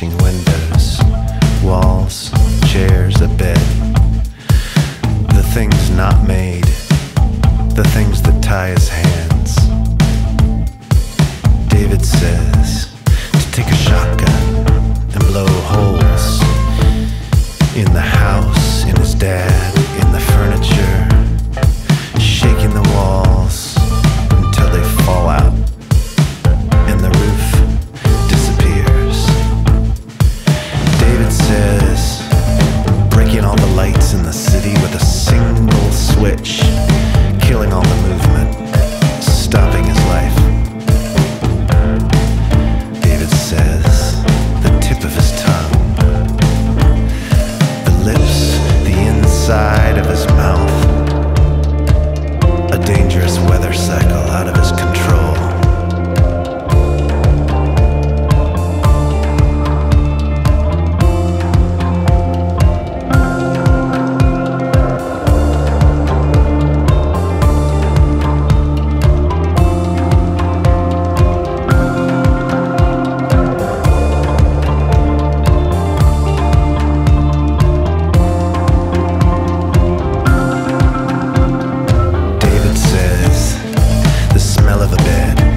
crashing windows, walls, chairs, a bed. The things not made, the things that tie his hands. David says to take a shotgun and blow holes in the house, in his dad, in the furniture. bed.